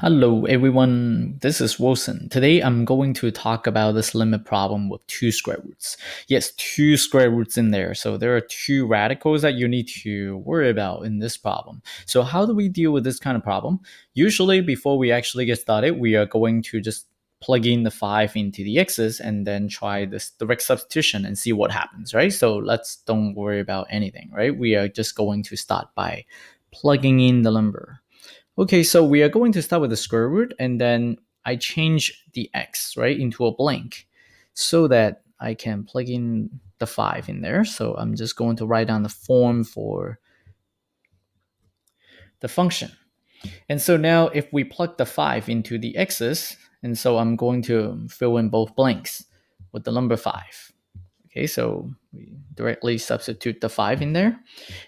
Hello everyone, this is Wilson. Today I'm going to talk about this limit problem with two square roots. Yes, two square roots in there. So there are two radicals that you need to worry about in this problem. So how do we deal with this kind of problem? Usually before we actually get started, we are going to just plug in the 5 into the x's and then try this direct substitution and see what happens, right? So let's don't worry about anything, right? We are just going to start by plugging in the number. Okay, so we are going to start with the square root and then I change the x, right, into a blank so that I can plug in the 5 in there. So I'm just going to write down the form for the function. And so now if we plug the 5 into the x's, and so I'm going to fill in both blanks with the number 5. Okay, so we directly substitute the 5 in there.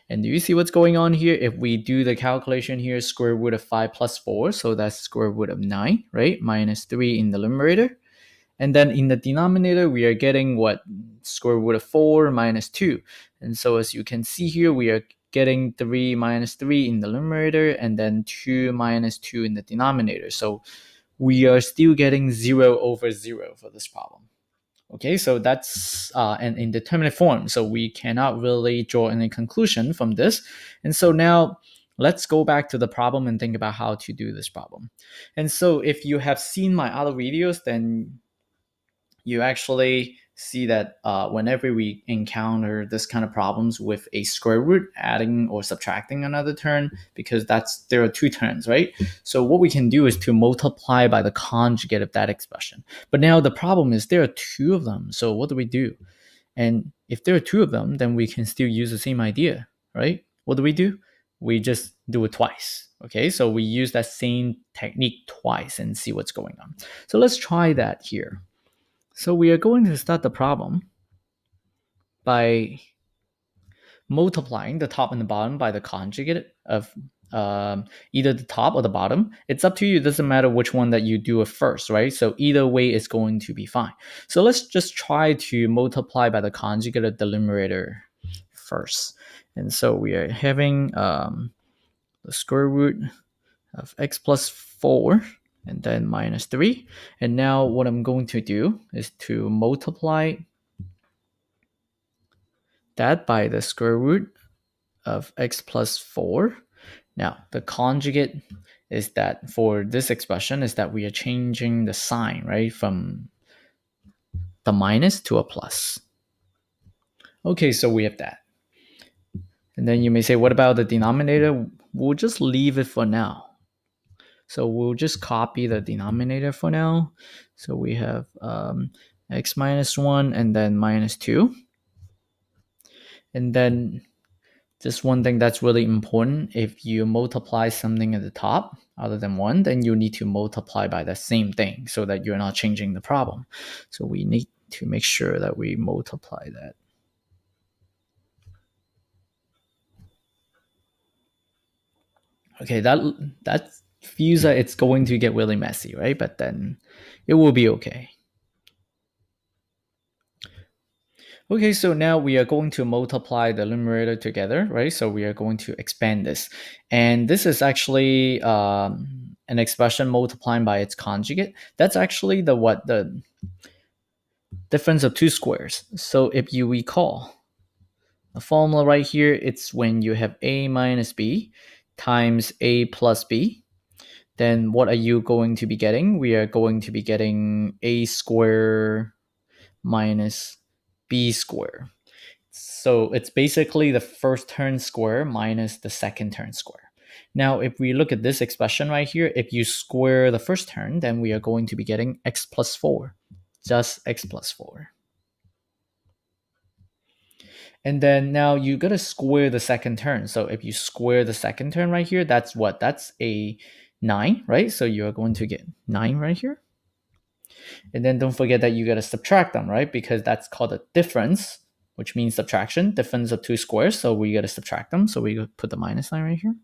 And do you see what's going on here? If we do the calculation here, square root of 5 plus 4, so that's square root of 9, right? Minus 3 in the numerator. And then in the denominator, we are getting what? Square root of 4 minus 2. And so as you can see here, we are getting 3 minus 3 in the numerator and then 2 minus 2 in the denominator. So we are still getting 0 over 0 for this problem. Okay, so that's uh, an indeterminate form. So we cannot really draw any conclusion from this. And so now let's go back to the problem and think about how to do this problem. And so if you have seen my other videos, then you actually see that uh, whenever we encounter this kind of problems with a square root adding or subtracting another term because that's there are two terms right? So what we can do is to multiply by the conjugate of that expression. But now the problem is there are two of them so what do we do? And if there are two of them then we can still use the same idea right? What do we do? We just do it twice okay? So we use that same technique twice and see what's going on. So let's try that here so we are going to start the problem by multiplying the top and the bottom by the conjugate of um, either the top or the bottom. It's up to you. It doesn't matter which one that you do it first, right? So either way is going to be fine. So let's just try to multiply by the conjugate of the numerator first. And so we are having um, the square root of x plus 4 and then minus 3. And now what I'm going to do is to multiply that by the square root of x plus 4. Now, the conjugate is that for this expression is that we are changing the sign, right, from the minus to a plus. Okay, so we have that. And then you may say, what about the denominator? We'll just leave it for now so we'll just copy the denominator for now. So we have um, x minus 1 and then minus 2. And then just one thing that's really important, if you multiply something at the top other than 1, then you need to multiply by the same thing so that you're not changing the problem. So we need to make sure that we multiply that. Okay, that that's feels that it's going to get really messy, right? But then it will be okay. Okay, so now we are going to multiply the numerator together, right? So we are going to expand this. And this is actually um, an expression multiplying by its conjugate. That's actually the what the difference of two squares. So if you recall, the formula right here, it's when you have a minus b times a plus b then what are you going to be getting? We are going to be getting a square minus b square. So it's basically the first term square minus the second term square. Now, if we look at this expression right here, if you square the first term, then we are going to be getting x plus 4, just x plus 4. And then now you got to square the second term. So if you square the second term right here, that's what? That's a 9, right? So you're going to get 9 right here. And then don't forget that you got to subtract them, right? Because that's called a difference, which means subtraction, difference of two squares. So we got to subtract them. So we put the minus sign right here.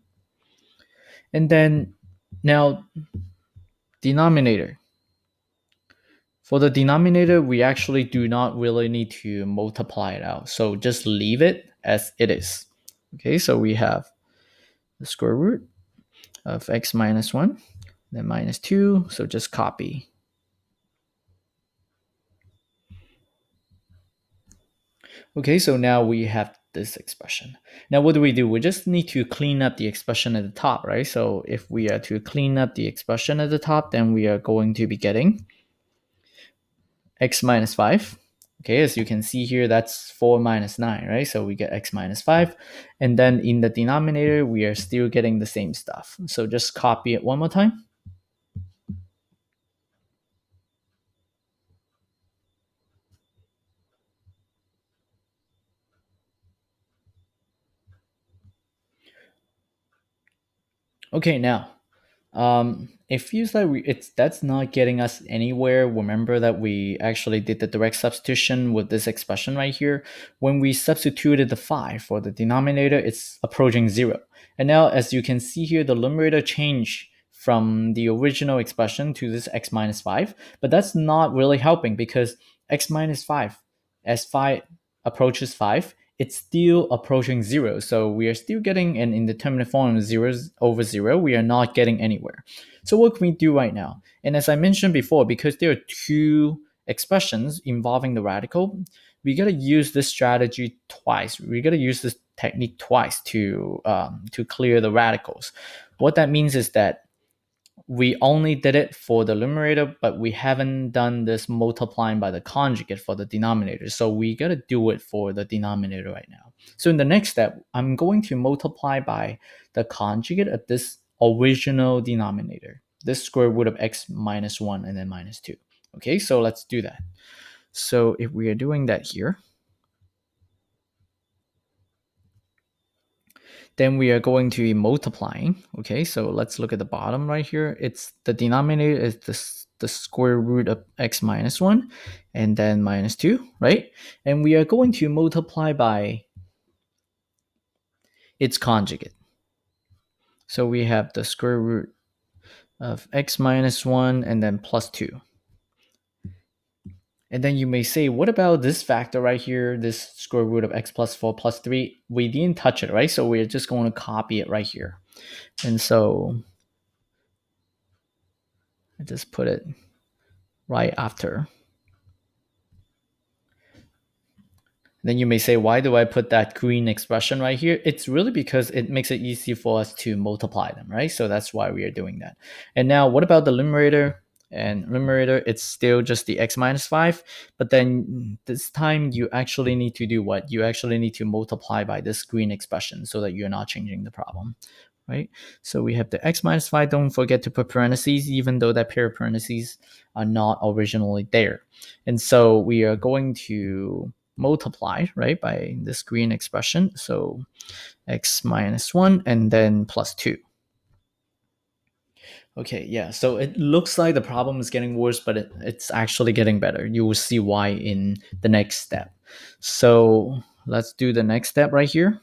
And then now denominator. For the denominator, we actually do not really need to multiply it out. So just leave it as it is. Okay, so we have the square root of x minus 1. then minus 2, so just copy. Okay, so now we have this expression. Now what do we do? We just need to clean up the expression at the top, right? So if we are to clean up the expression at the top, then we are going to be getting x minus 5. Okay, as you can see here, that's 4 minus 9, right? So we get x minus 5. And then in the denominator, we are still getting the same stuff. So just copy it one more time. Okay, now um, it feels like we, it's that's not getting us anywhere. Remember that we actually did the direct substitution with this expression right here. When we substituted the 5 for the denominator, it's approaching 0. And now, as you can see here, the numerator changed from the original expression to this x minus 5. But that's not really helping because x minus 5, as 5 approaches 5, it's still approaching zero. So we are still getting an indeterminate form of zeros over zero. We are not getting anywhere. So what can we do right now? And as I mentioned before, because there are two expressions involving the radical, we got to use this strategy twice. We got to use this technique twice to um, to clear the radicals. What that means is that we only did it for the numerator, but we haven't done this multiplying by the conjugate for the denominator. So we got to do it for the denominator right now. So in the next step, I'm going to multiply by the conjugate of this original denominator, this square root of x minus 1 and then minus 2. Okay, so let's do that. So if we are doing that here, then we are going to be multiplying. Okay, so let's look at the bottom right here. It's the denominator is the, the square root of x minus 1 and then minus 2, right? And we are going to multiply by its conjugate. So we have the square root of x minus 1 and then plus 2. And then you may say, what about this factor right here, this square root of x plus 4 plus 3? We didn't touch it, right? So we're just going to copy it right here. And so I just put it right after. Then you may say, why do I put that green expression right here? It's really because it makes it easy for us to multiply them, right? So that's why we are doing that. And now what about the numerator? And numerator it's still just the x minus 5 but then this time you actually need to do what? You actually need to multiply by this green expression so that you're not changing the problem right? So we have the x minus 5 don't forget to put parentheses even though that pair of parentheses are not originally there. And so we are going to multiply right by this green expression. So x minus 1 and then plus 2 Okay, yeah. So it looks like the problem is getting worse, but it, it's actually getting better. You will see why in the next step. So let's do the next step right here.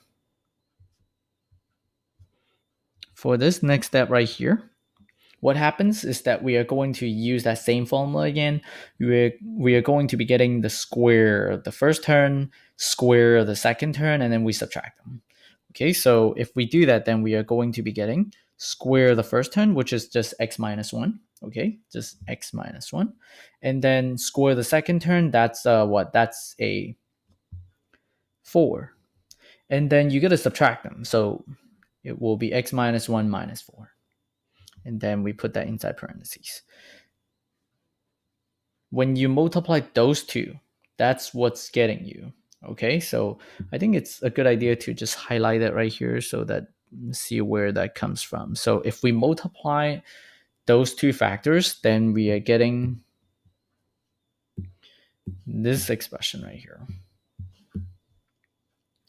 For this next step right here, what happens is that we are going to use that same formula again. We're, we are going to be getting the square of the first term, square of the second term, and then we subtract them. Okay, so if we do that, then we are going to be getting square the first term, which is just x minus 1. Okay, just x minus 1. And then square the second term, that's uh, what? That's a 4. And then you got to subtract them. So it will be x minus 1 minus 4. And then we put that inside parentheses. When you multiply those two, that's what's getting you. Okay, so I think it's a good idea to just highlight it right here so that see where that comes from. So if we multiply those two factors, then we are getting this expression right here.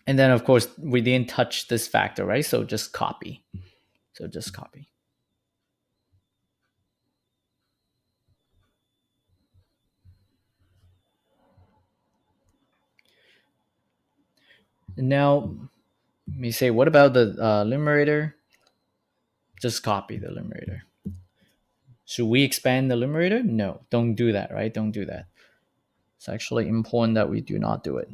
And then of course we didn't touch this factor, right? So just copy. So just copy. Now me say, what about the uh? Just copy the numerator. Should we expand the numerator? No, don't do that, right? Don't do that. It's actually important that we do not do it.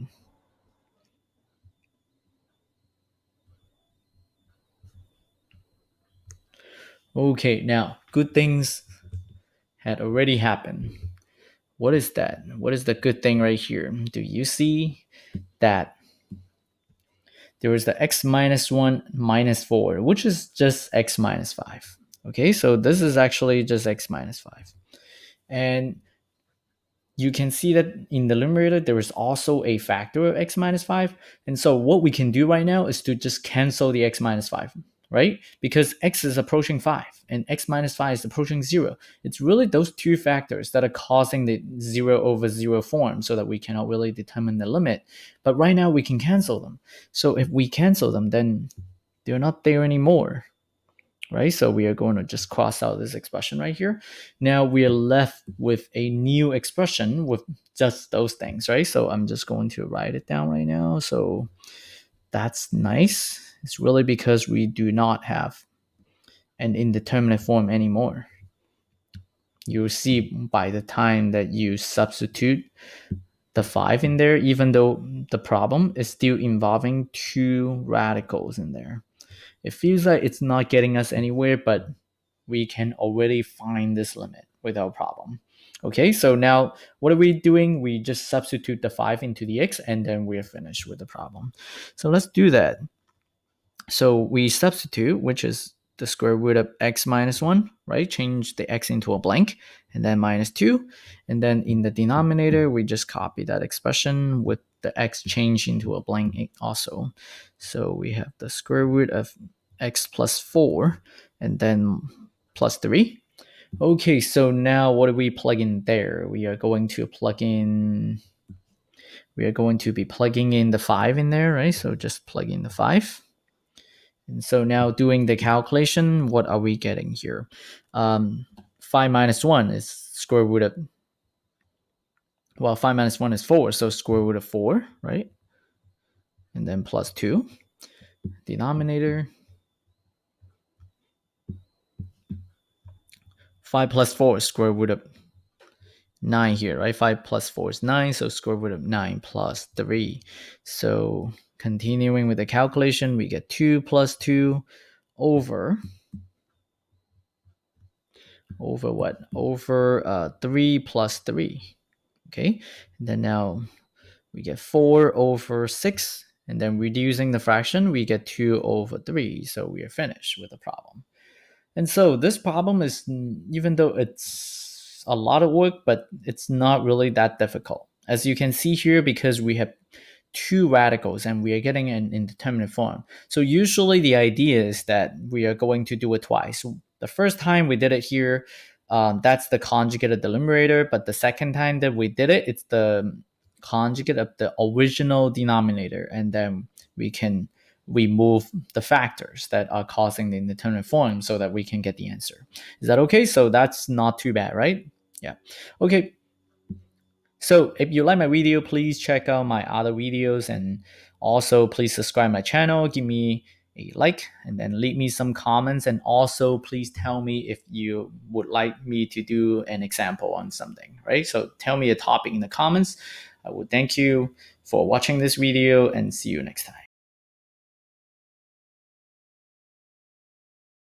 Okay, now good things had already happened. What is that? What is the good thing right here? Do you see that there is the x minus 1 minus 4, which is just x minus 5. Okay, so this is actually just x minus 5. And you can see that in the numerator, there is also a factor of x minus 5. And so what we can do right now is to just cancel the x minus 5 right? Because x is approaching 5 and x minus 5 is approaching 0. It's really those two factors that are causing the 0 over 0 form so that we cannot really determine the limit. But right now we can cancel them. So if we cancel them, then they're not there anymore, right? So we are going to just cross out this expression right here. Now we are left with a new expression with just those things, right? So I'm just going to write it down right now. So that's nice it's really because we do not have an indeterminate form anymore. You'll see by the time that you substitute the 5 in there, even though the problem is still involving two radicals in there. It feels like it's not getting us anywhere, but we can already find this limit without problem. Okay, so now what are we doing? We just substitute the 5 into the x and then we're finished with the problem. So let's do that. So we substitute, which is the square root of x minus 1, right? Change the x into a blank and then minus 2. And then in the denominator, we just copy that expression with the x changed into a blank also. So we have the square root of x plus 4 and then plus 3. Okay, so now what do we plug in there? We are going to plug in, we are going to be plugging in the 5 in there, right? So just plug in the 5. And so now doing the calculation, what are we getting here? Um, 5 minus 1 is square root of, well, 5 minus 1 is 4, so square root of 4, right? And then plus 2. Denominator. 5 plus 4 is square root of 9 here, right? 5 plus 4 is 9, so square root of 9 plus 3. So continuing with the calculation, we get 2 plus 2 over over what? Over uh, 3 plus 3. Okay, and then now we get 4 over 6. And then reducing the fraction, we get 2 over 3. So we are finished with the problem. And so this problem is, even though it's a lot of work, but it's not really that difficult. As you can see here, because we have two radicals and we are getting an indeterminate form. So usually the idea is that we are going to do it twice. The first time we did it here, um, that's the conjugate of the numerator, but the second time that we did it, it's the conjugate of the original denominator, and then we can remove the factors that are causing the indeterminate form so that we can get the answer. Is that okay? So that's not too bad, right? Yeah. Okay. So if you like my video, please check out my other videos and also please subscribe my channel. Give me a like and then leave me some comments and also please tell me if you would like me to do an example on something, right? So tell me a topic in the comments. I will thank you for watching this video and see you next time.